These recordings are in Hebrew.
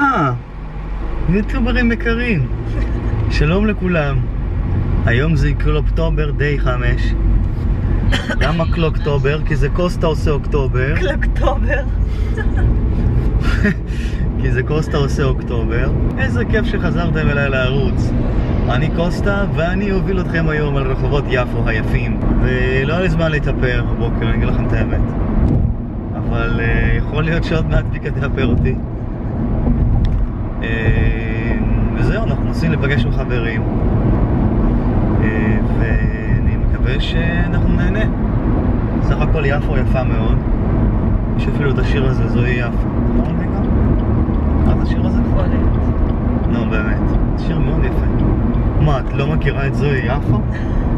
אה, יוטיוברים יקרים. שלום לכולם. היום זה Vlogtober day חמש. למה Vlogtober? כי זה קוסטה עושה אוקטובר. Vlogtober. כי זה קוסטה עושה אוקטובר. איזה כיף שחזרתם אליי לערוץ. אני קוסטה, ואני אוביל אתכם היום על רחובות יפו היפים. ולא היה לי זמן להתאפר הבוקר, אני אגיד לכם את האמת. אבל uh, יכול להיות שעוד מעט פיקה תאפר אותי. Uh, וזהו, אנחנו נוסעים לפגש עם חברים. Uh, ואני מקווה שאנחנו נהנה. סך הכל יפו יפה מאוד. יש אפילו את השיר הזה, זוהי יפו. מבין גם? מה זה השיר הזה? נו, באמת. שיר מאוד יפה. מה, את לא מכירה את זוהי יפו?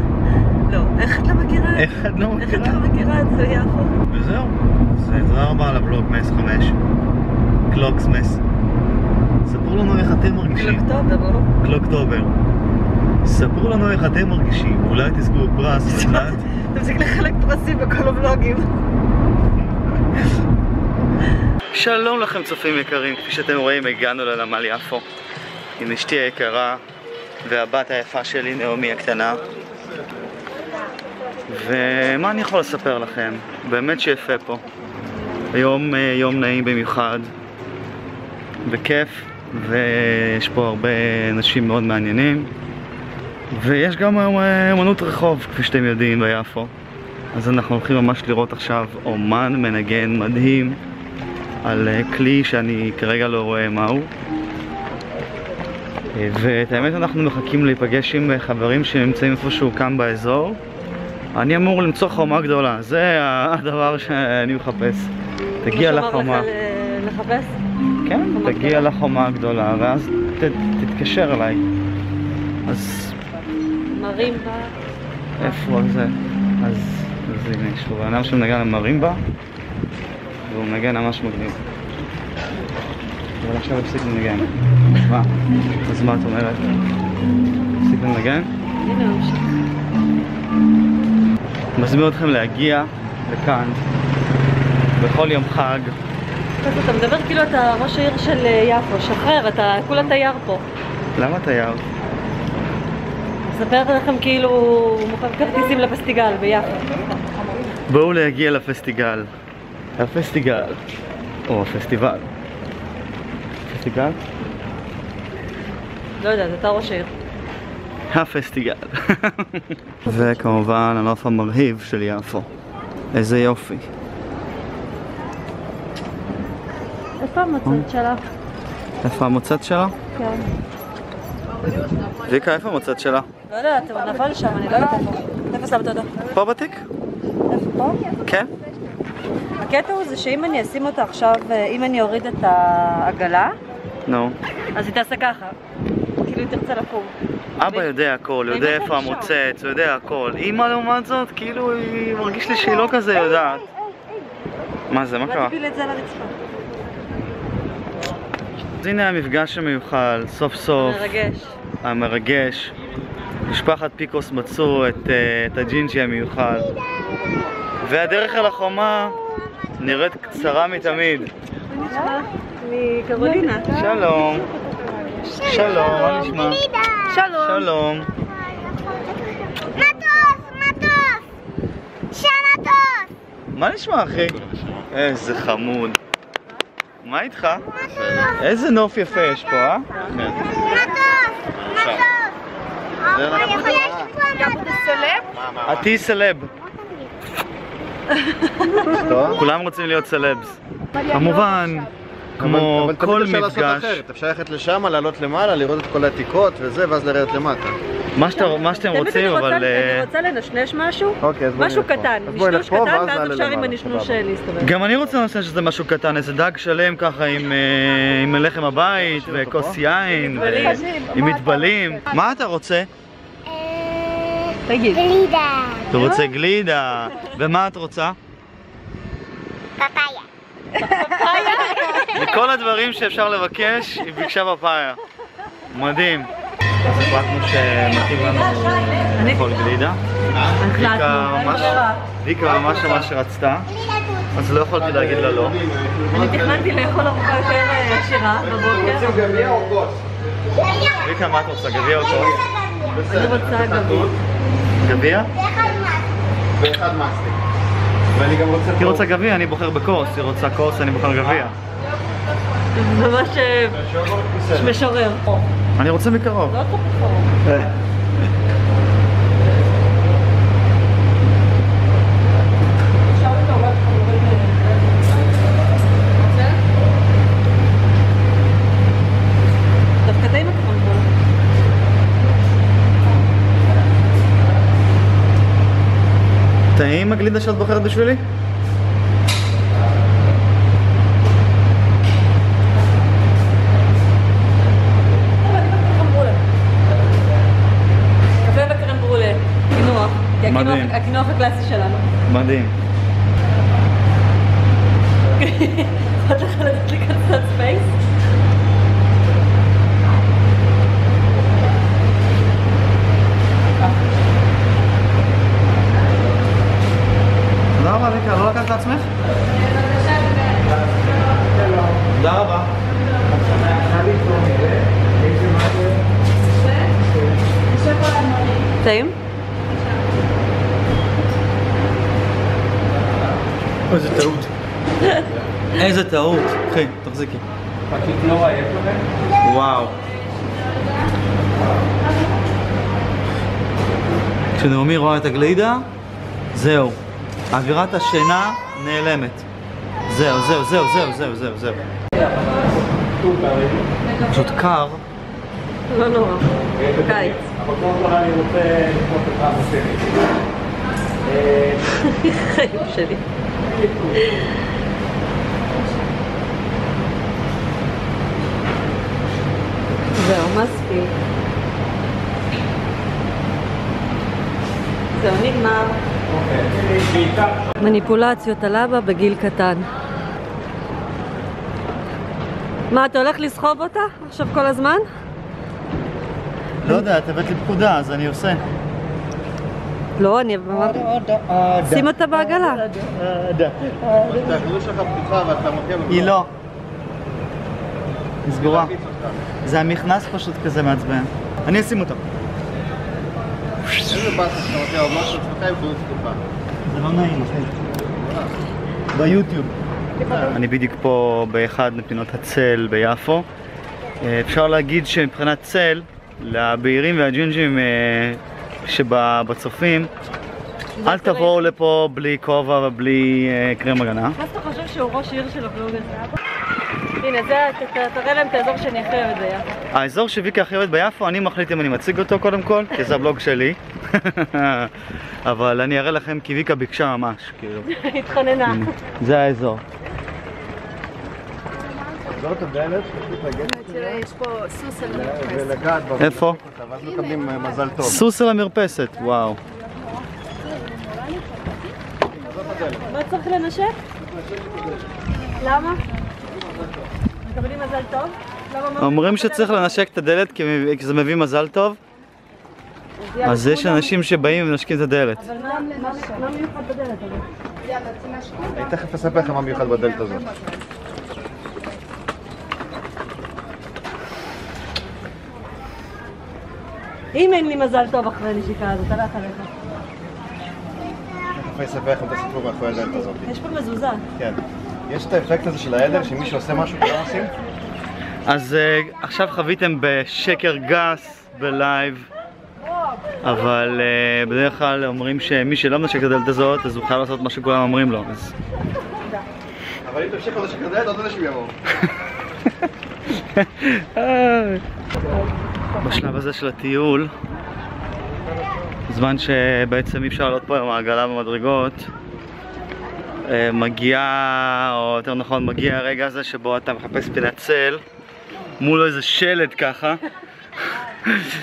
לא, איך את לא מכירה? את? איך את לא איך מכירה? את לא מכירה את זה, יפו? וזהו. אז אה, תודה רבה על הבלוג מס 5. קלוקס מס. ספרו לנו איך אתם מרגישים. קלוקטובר, לא? קלוקטובר. ספרו לנו איך אתם מרגישים. אולי תזכו בפרס. לדעת. תפסיק לחלק פרסים בכל הבלוגים. שלום לכם צופים יקרים, כפי שאתם רואים הגענו לנמל יפו עם אשתי היקרה והבת היפה שלי נעמי הקטנה ומה אני יכול לספר לכם? באמת שיפה פה היום אה, יום נעים במיוחד וכיף ויש פה הרבה אנשים מאוד מעניינים ויש גם היום אה, אמנות רחוב כפי שאתם יודעים ביפו אז אנחנו הולכים ממש לראות עכשיו אומן מנגן מדהים על אה, כלי שאני כרגע לא רואה מהו. אה, ואת האמת אנחנו מחכים להיפגש עם חברים שנמצאים איפשהו כאן באזור. אני אמור למצוא חומה גדולה, זה הדבר שאני מחפש. תגיע לחומה. לחפש? כן, תגיע גדולה. לחומה הגדולה ואז ת, תתקשר אליי. אז מרימבה. איפה זה? אז, אז הנה, יש פה בן אדם שמנגן על מרימבה והוא מנגן ממש מגניב. אבל עכשיו הפסיק לנגן. מה? אז מה את אומרת? הפסיק לנגן? הנה הוא ממשיך. מזמין אתכם להגיע לכאן בכל יום חג. אז אתה מדבר כאילו אתה ראש העיר של אה, יפו, שחרר, אתה כולה תייר פה. למה תייר? אספר לכם כאילו מוכר כרטיסים לפסטיגל ביפו. בואו להגיע לפסטיגל. הפסטיגל. או הפסטיבל. פסטיגל? לא יודעת, אתה ראש העיר. הפסטיגל. וכמובן הנוף המרהיב של יפו. איזה יופי. איפה המצות שלך? איפה המוצץ שלה? כן. ויקה, איפה המוצץ שלה? לא יודעת, הוא נפל שם, אני לא יודעת איפה. איפה שמת אותו? פה בתיק? איפה פה? כן. הקטע הוא זה שאם אני אשים אותה עכשיו, אה, אם אני אוריד את העגלה, נו. אז היא תעשה ככה. כאילו היא תרצה לקום. אבא יודע הכל, יודע איפה. המוצץ, הוא יודע הכל. אמא לעומת זאת, כאילו, היא מרגיש לי שהיא לא כזה יודעת. מה זה, מה קרה? תפיל את זה על הרצפה. אז הנה המפגש המיוחל, סוף סוף, מרגש. המרגש. משפחת פיקוס מצאו את, אה, את הג'ינג'י המיוחד. והדרך אל החומה נראית קצרה מתמיד. מקרולינה. שלום. שלום, מה נשמע? שלום. שלום. מטוס, מטוס! מה נשמע, אחי? איזה חמוד. מה איתך? איזה נוף יפה יש פה, אה? מטוס! את תהיי סלב. כולם רוצים להיות סלבס. כמובן, כמו כל מפגש, אפשר ללכת לשם, לעלות למעלה, לראות את כל העתיקות וזה, ואז לרדת למטה. מה שאתה- מה שאתם רוצים, אבל... אה, אני רוצה לנשנש משהו, אוקיי, משהו. קטן, נשנוש קטן, ואז אפשר עם הנשנוש. להסתובב. גם אני רוצה לנסות שזה משהו קטן, איזה דג שלם ככה עם, אה, עם לחם הבית וכוס יין ועם מטבלים. מה אתה רוצה? תגיד. גלידה. אתה רוצה גלידה. ומה את רוצה? פפאיה. מכל הדברים שאפשר לבקש, היא ביקשה פפאיה. מדהים. אז החלטנו שמתאים לנו לאכול גלידה. ויקה ממש, ויקה ממש רצתה. אז לא יכולתי להגיד לה לא. אני תכננתי לאכול ארוחה יותר אה, עשירה בבוקר. גביע או כוס? ריקה, מה את רוצה? גביע או כוס? אני רוצה גביע. גביע? ואחד מסטיק. ואני גם רוצה... היא רוצה גביע, אני בוחר בכוס. היא רוצה כוס, אני בוחר גביע. ממש אה, משורר. אני רוצה מקרוב. לא מקרוב. טעים הגלידה שאת בוחרת בשבילי? מדהים. הקינוח הקלאסי שלנו. מדהים. יכולת לך לתת לי כאן קצת space? תודה רבה, ויקה. לא לקחת לעצמך? תודה רבה. טעים? איזה טעות. איזה טעות. קחי, תחזיקי. וואו. כשנעמי רואה את הגלידה, זהו. אווירת השינה נעלמת. זהו, זהו, זהו, זהו, זהו, זהו, זהו. פשוט קר. לא נורא. קיץ. חיים שלי. זהו, מספיק. זהו, נגמר. מניפולציות על אבא בגיל קטן. מה, אתה הולך לסחוב אותה עכשיו כל הזמן? לא יודע, את הבאת לי פקודה, אז אני עושה. לא, אני... שים אותה בעגלה. פתוחה ואתה. היא לא. היא סגורה. זה המכנס פשוט כזה מעצבן. אני אשים אותו. איזה באסה שאתה מכה עוד משהו אצלך עם חנות פתוחה. זה לא נעים, אחי. ביוטיוב. אני בדיוק פה באחד מפינות הצל ביפו. אה, אפשר להגיד שמבחינת צל, לבהירים והג'ינג'ים אה, שבצופים, אל תבואו לפה בלי כובע ובלי אה, קרם הגנה. אז אתה חושב שהוא ראש עיר של הבלוג הזה? הנה, זה, תראה להם את האזור שאני הכי אוהבת ביחד. האזור שוויקה הכי אוהבת ביפו, אני מחליט אם אני מציג אותו קודם כל, כי זה הבלוג שלי. אבל אני אראה לכם כי ויקה ביקשה ממש, כאילו. התחננה. זה האזור. זאת הדלת, תראה, יש פה סוס על המרפסת. ולגעת בה. איפה? ואז מקבלים אה, מזל טוב. סוס על המרפסת, וואו. מה צריך לנשק? למה? מקבלים מזל טוב? אומרים שצריך לנשק את הדלת כי זה מביא מזל טוב, יאללה, אז יש אנשים שבאים ומנשקים את הדלת. אבל מה- מיוחד בדלת הזאת? אני תכף אספר לכם מה מיוחד בדלת הזאת. אם אין לי מזל טוב אחרי הנשיקה הזאת, הלך עליך. תכף אני אספר לכם את הסיפור מאחורי הדלת הזאת. יש פה מזוזה. כן. יש את האפקט הזה של העדר, שמי שעושה משהו כולם עושים? אז uh, עכשיו חוויתם בשקר גס בלייב, אבל uh, בדרך כלל אומרים שמי שלא מנשק את הדלת הזאת, אז הוא חייב לעשות מה שכולם אומרים לו. אז... אבל אם תמשיך לנשק את הדלת, עוד אנשים יבואו. בשלב הזה של הטיול, בזמן שבעצם אי אפשר לעלות פה עם העגלה במדרגות, אה, מגיע, או יותר נכון מגיע הרגע הזה שבו אתה מחפש פינת צל מול איזה שלט ככה,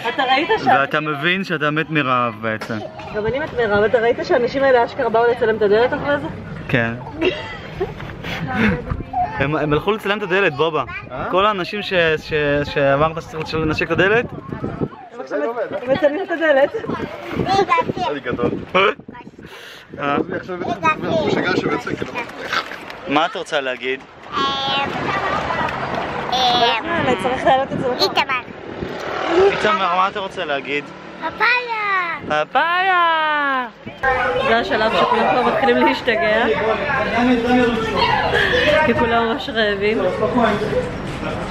אתה ראית ש... ואתה מבין שאתה מת מרעב בעצם. גם אני מת מרב, אתה ראית שהאנשים האלה אשכרה באו לצלם את הדלת אחרי זה? כן. הם, הלכו לצלם את הדלת, בובה. כל האנשים ש, ש, שאמרת שצריך לנשק את הדלת, הם מצלמים את הדלת. אני גדול. אה? כאילו. מה את רוצה להגיד? איתמר. איתמר, מה אתה רוצה להגיד? פפאיה. פאפאיה! זה השלב שכולם כבר מתחילים להשתגע, כי כולם ממש רעבים.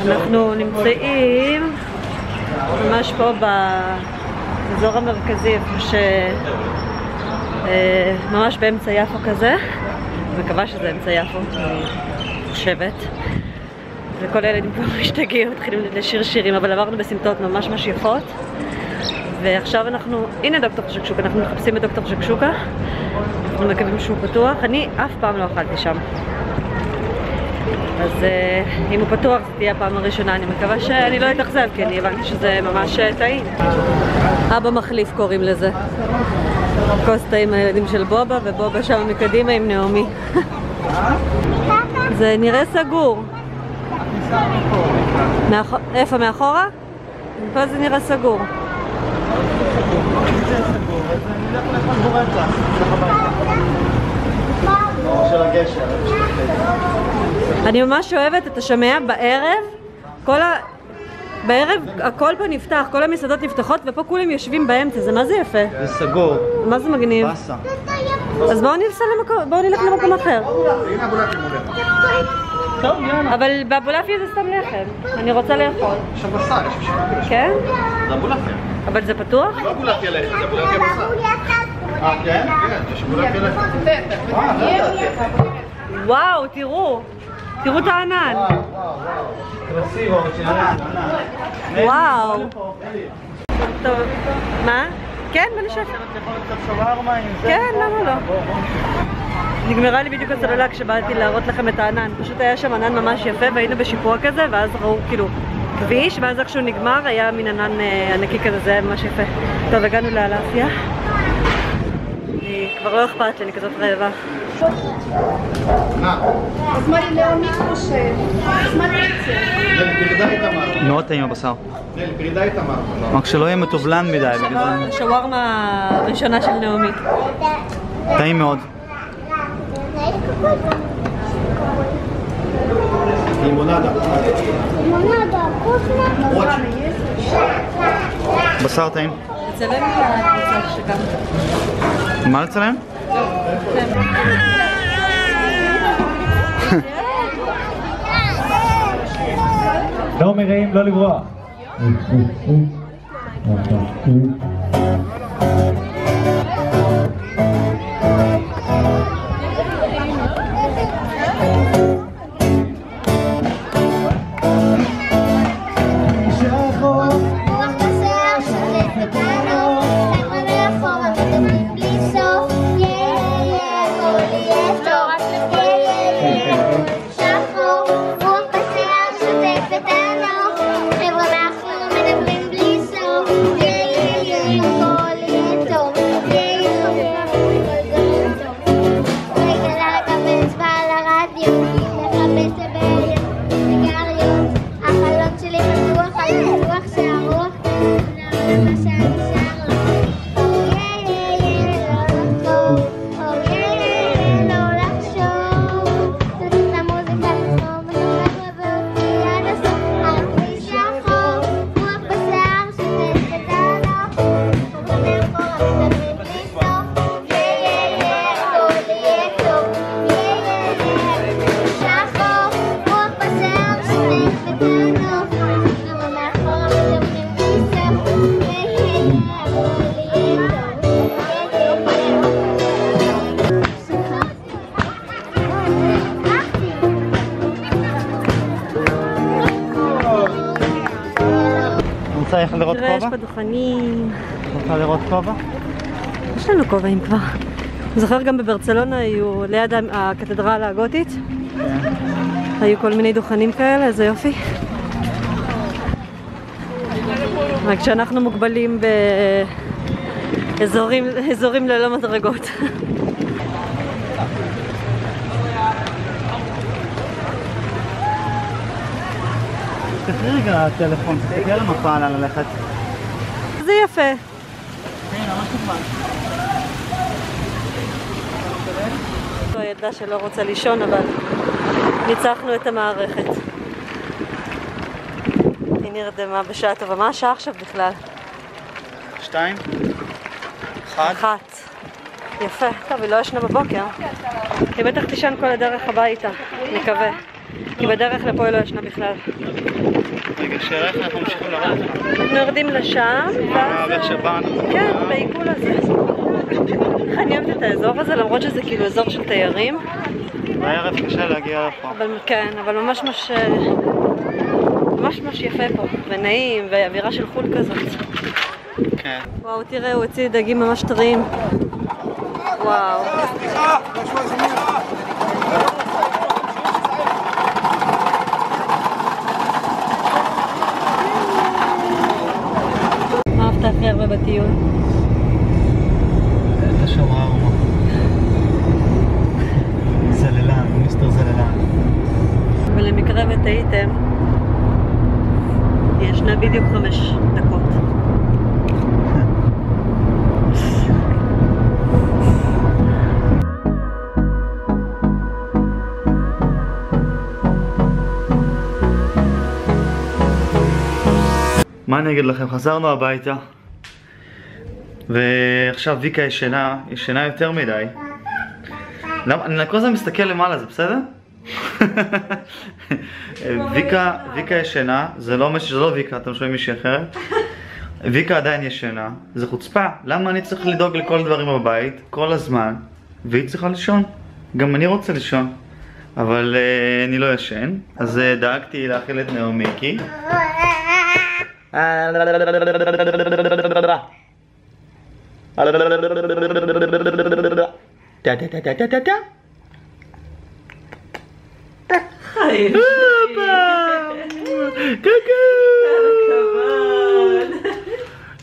אנחנו נמצאים ממש פה באזור המרכזי, איפה ש... אה, ממש באמצע יפו כזה. מקווה שזה אמצע יפו, אני חושבת. וכל הילדים כבר משתגעים, מתחילים לשיר שירים, אבל עברנו בסמטאות ממש ממש יפות. ועכשיו אנחנו, הנה דוקטור שקשוקה, אנחנו מחפשים את דוקטור שקשוקה. אנחנו מקווים שהוא פתוח. אני אף פעם לא אכלתי שם. אז uh, אם הוא פתוח, זו תהיה הפעם הראשונה. אני מקווה שאני לא אתאכזב, כי אני הבנתי שזה ממש אה, טעים. אבא מחליף קוראים לזה. קוסטה עם הילדים של בובה, ובובה שם מקדימה עם נעמי. זה נראה סגור. מאח... איפה, מאחורה? פה זה נראה סגור. אני ממש אוהבת, אתה שומע? בערב, כל ה... בערב הכל פה נפתח, כל המסעדות נפתחות ופה כולם יושבים באמצע, זה מה זה יפה? זה סגור. מה זה מגניב? באסה. אז בואו נלך למקום, בואו נלך למקום אחר. טוב, יאללה. אבל באבולעפיה זה סתם לחם, אני רוצה לאכול. עכשיו בשר, יש שם. כן? זה אבולעפיה. אבל זה פתוח? לא אבולעפיה לחם, זה אבולעפיה בשר. אה, כן? כן, יש אבולעפיה לחם. אה, לא. וואו, תראו, תראו את הענן. וואו. טוב, מה? כן, בוא זה. כן, למה לא? נגמרה לי בדיוק הסוללה כשבאתי להראות לכם את הענן. פשוט היה שם ענן ממש יפה והיינו בשיפוע כזה, ואז ראו כאילו כביש, ואז איך שהוא נגמר היה מין ענן אה, ענקי כזה, זה היה ממש יפה. טוב, הגענו לאלפיה. אני- כבר לא אכפת לי, אני כזאת רעבה. איתמר. מאוד טעים הבשר. פרידה איתמר. רק שלא יהיה מתובלן מדי, בגלל זה. שווארמה הראשונה של נעמי. טעים מאוד. לימונדה. בשר טעים. תצלם את הקבוצה שגם. מה לצלם? לא מרעים, לא לברוח. לראות תראה, יש כובע? פה דוכנים. רוצה לראות כובע? יש לנו כובעים כבר. זוכר גם בברצלונה היו, ליד הקתדרלה הגותית, היו כל מיני דוכנים כאלה, איזה יופי. רק שאנחנו מוגבלים באזורים אזורים ללא מדרגות. תקחי רגע טלפון, תסתכלי על המפה לאן ללכת. זה יפה. זו הילדה שלא רוצה לישון, אבל ניצחנו את המערכת. היא נרדמה בשעה טובה. מה השעה עכשיו בכלל? שתיים? אחד? אחת. יפה. טוב, היא לא ישנה בבוקר. היא בטח תישן כל הדרך הביתה, נקווה. כי בדרך לפה היא לא ישנה בכלל. רגע, שאלה איך אנחנו ממשיכים לרדת. אנחנו יורדים לשם, אה, ואז... כן, בעיגול הזה. איך אני אוהבת את האזור הזה, למרות שזה כאילו אזור של תיירים. בערב קשה להגיע לפה. כן, אבל ממש ממש... אה, ממש ממש יפה פה, ונעים, ואווירה של חו"ל כזאת. כן. וואו, תראה, הוא הוציא דגים ממש טריים. וואו. אהבת הכי הרבה בטיול? את השווארמה. זללן, מיסטר זללן. ולמקרה ותהיתם, ישנה בדיוק חמש דקות. מה אני אגיד לכם? חזרנו הביתה ועכשיו ויקה ישנה, ישנה יותר מדי למה? אני כל הזמן מסתכל למעלה, זה בסדר? ויקה, ויקה ישנה, זה לא, זה לא ויקה, אתם שומעים מישהי אחרת? ויקה עדיין ישנה, זה חוצפה, למה אני צריך לדאוג לכל הדברים בבית כל הזמן והיא צריכה לישון? גם אני רוצה לישון אבל uh, אני לא ישן, אז uh, דאגתי להאכיל את נעמיקי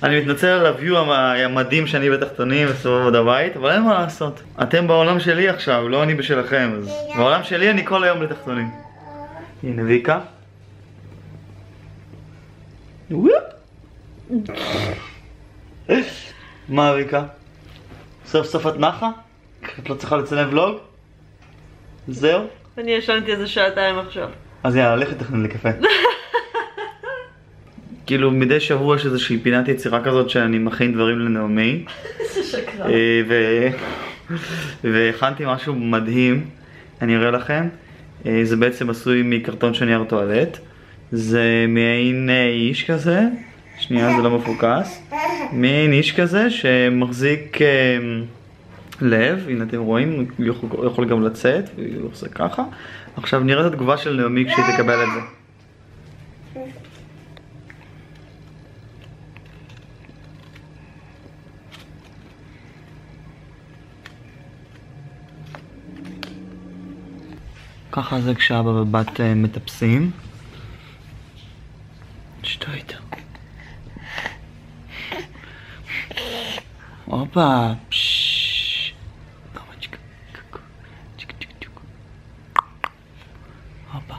אני מתנצל על הוויו המ- המדהים שאני בתחתונים וסובב עד הבית, אבל אין מה לעשות. אתם בעולם שלי עכשיו, לא אני בשלכם, אז בעולם שלי אני כל היום בתחתונים. הנה ויקה. מה ויקה? סוף סוף את נחה? את לא צריכה לצלם ולוג? זהו? אני ישנתי איזה שעתיים עכשיו. אז יאללה, לך תכנן לי קפה. כאילו מדי שבוע יש איזושהי פינת יצירה כזאת שאני מכין דברים לנעמי. איזה שקרן. אה. והכנתי משהו מדהים, אני אראה לכם. אה, זה בעצם עשוי מקרטון של נייר טואלט. זה מעין אה, איש כזה, שנייה זה לא מפוקס. מעין איש כזה שמחזיק אה, לב, הנה אתם רואים, הוא יכול, הוא יכול גם לצאת, והוא עושה ככה. עכשיו נראה את התגובה של נעמי כשהיא תקבל את זה. ככה זה כשאבא ובת אה, מטפסים. doido. איתו. הופה, Opa!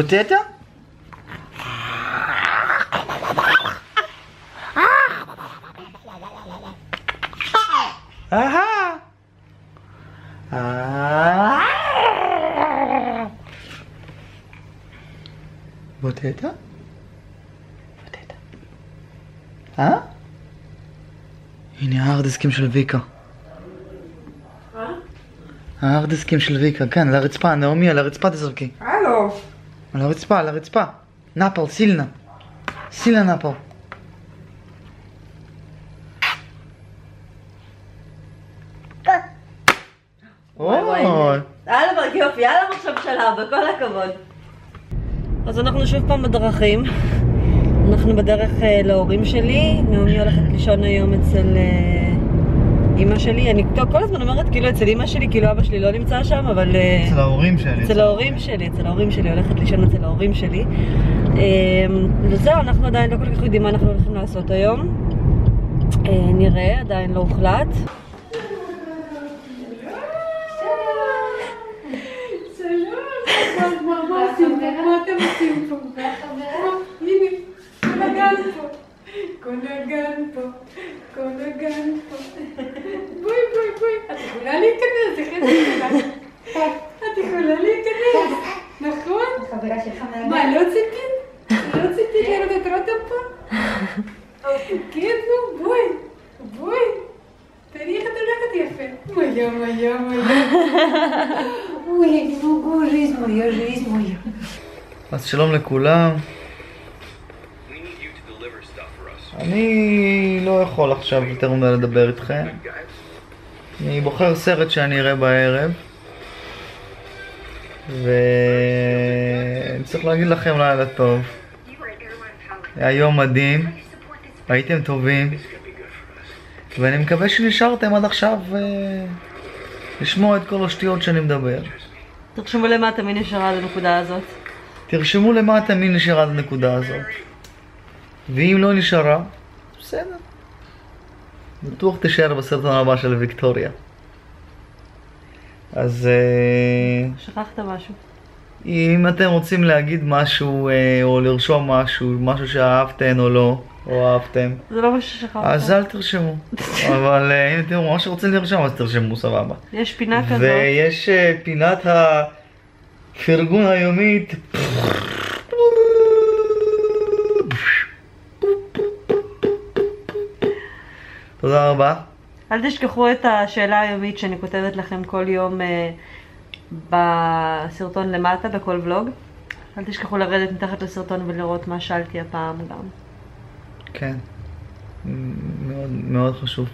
Вот это? Ага. А. Вот это? Вот это. אה? הנה ההארד דיסקים של ויקה. ההארד דיסקים של ויקה, כן, על הרצפה, נעמי, על הרצפה תזרקי. הלו. על הרצפה, על הרצפה. נפל, סילנה. סילנה נפל. יאללה, שלב, בכל הכבוד. אז אנחנו שוב פעם בדרכים. אנחנו בדרך אה, להורים שלי. נעמי הולכת לישון היום אצל אה, אימא שלי, אני טוב, כל הזמן אומרת כאילו אצל אימא שלי, כאילו אבא שלי לא נמצא שם, אבל... אה, אצל ההורים שלי. אצל ההורים שלי, אצל ההורים שלי, הולכת לישון אצל ההורים שלי. אמ, וזהו, אנחנו עדיין לא כל כך יודעים מה אנחנו הולכים לעשות היום. אה, נראה, עדיין לא הוחלט. כל הגן פה, כל הגן פה. בואי, בואי, בואי. את יכולה להיכנס, איך את יכולה? את יכולה להיכנס, נכון? מה, לא ציפית? לא ציפית לרדת עוד פעם? כן, נו, בואי, בואי. תראי איך את הולכת יפה. מויה, מויה, מויה. אוי, אני מוגו, ז'יז מויה, ז'יז מויה. אז שלום לכולם. אני לא יכול עכשיו יותר מדי לדבר איתכם. אני בוחר סרט שאני אראה בערב. ואני צריך להגיד לכם לילה טוב. היה יום מדהים, הייתם טובים, ואני מקווה שנשארתם עד עכשיו אה, לשמוע את כל השטויות שאני מדבר. תרשמו למטה מי נשארה עד הנקודה הזאת. תרשמו למטה מי נשארה עד הנקודה הזאת. ואם לא נשארה, בסדר. בטוח תישאר בסרטון הבא של ויקטוריה. אז אה, שכחת משהו. אם אתם רוצים להגיד משהו אה, או לרשום משהו, משהו שאהבתן או לא, או אהבתם, זה לא מה ששכחת. אז אל תרשמו. אבל אה, אם אתם ממש רוצים לרשום, אז תרשמו, סבבה. יש פינה כזאת. ויש אה, פינת הפרגון היומית. תודה רבה. אל תשכחו את השאלה היומית שאני כותבת לכם כל יום אה, בסרטון למטה, בכל ולוג. אל תשכחו לרדת מתחת לסרטון ולראות מה שאלתי הפעם גם. כן. מאוד, מאוד חשוב.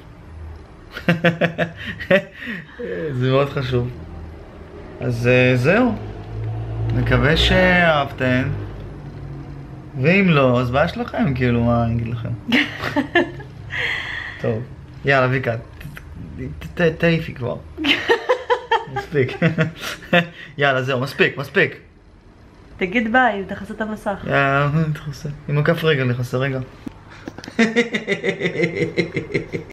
זה מאוד חשוב. אז אה, זהו. מקווה שאהבתם. ואם לא, אז בעיה שלכם, כאילו, מה אני אגיד לכם? טוב. יאללה, ויקה, תעיפי כבר. מספיק. יאללה, זהו, מספיק, מספיק. תגיד ביי, תכסה את המסך. יאללה, תכסה. עם הכף רגל נכנסה רגע.